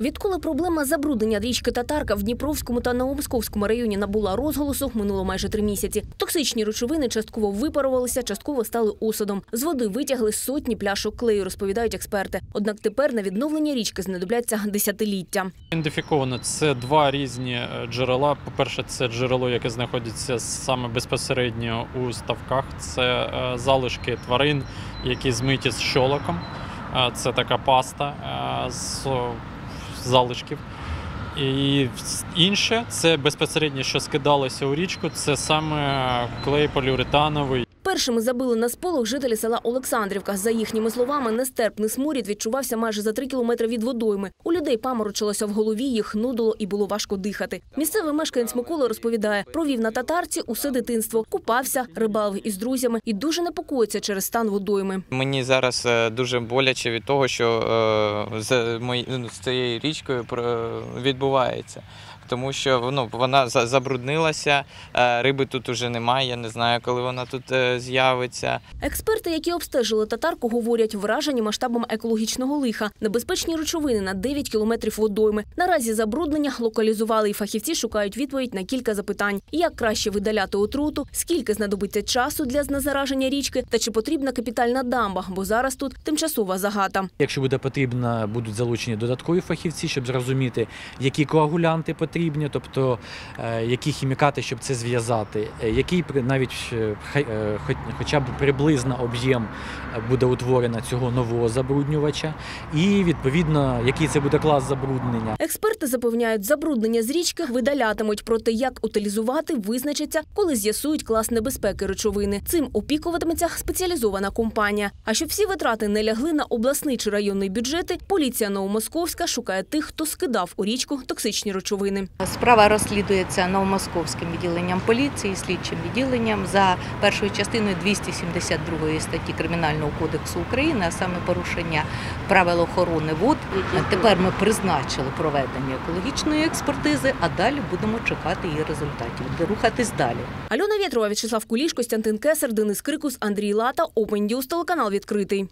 Відколи проблема забруднення річки Татарка в Дніпровському та Новомосковському районі набула розголосу, минуло майже три місяці. Токсичні речовини частково випарувалися, частково стали осадом. З води витягли сотні пляшок клею, розповідають експерти. Однак тепер на відновлення річки знадобляться десятиліття. Ідентифіковано це два різні е, джерела. По-перше, це джерело, яке знаходиться саме безпосередньо у ставках. Це е, залишки тварин, які змиті з щолоком. Е, Це така паста з залишків. І інше це безпосередньо, що скидалося у річку, це саме клей поліуретановий. Першими забили на сполох жителі села Олександрівка. За їхніми словами, нестерпний сморід відчувався майже за три кілометри від водойми. У людей паморочилося в голові, їх нудило і було важко дихати. Місцевий мешканець Микола розповідає, провів на татарці усе дитинство, купався, рибалив із друзями і дуже непокоїться через стан водойми. Мені зараз е, дуже боляче від того, що е, з, цією річкою про- відбувається. Тому що ну, вона за- забруднилася, е, риби тут уже немає, я не знаю, коли вона тут е, з'явиться. Експерти, які обстежили татарку, говорять, вражені масштабом екологічного лиха. Небезпечні речовини на 9 кілометрів водойми. Наразі забруднення локалізували і фахівці шукають відповідь на кілька запитань: як краще видаляти отруту, скільки знадобиться часу для знезараження річки, та чи потрібна капітальна дамба, бо зараз тут тимчасова загата. Якщо буде потрібно, будуть залучені додаткові фахівці, щоб зрозуміти, які коагулянти потрібні, тобто е, які хімікати, щоб це зв'язати, е, який навіть е, хоча б приблизно об'єм буде утворено цього нового забруднювача, і відповідно який це буде клас забруднення. Експерти запевняють, забруднення з річки видалятимуть. Проте як утилізувати, визначиться, коли з'ясують клас небезпеки речовини. Цим опікуватиметься спеціалізована компанія. А щоб всі витрати не лягли на обласний чи районний бюджети, поліція Новомосковська шукає тих, хто скидав у річку токсичні речовини. Справа розслідується новомосковським відділенням поліції, слідчим відділенням за першою частиною 272 статті Кримінального кодексу України, а саме порушення правил охорони вод. Тепер ми призначили проведення екологічної експертизи, а далі будемо чекати її результатів, рухатись далі. Альона Вєтрова, Вячеслав Куліш, Костянтин Кесар, Денис Крикус, Андрій Лата, Open News, телеканал відкритий.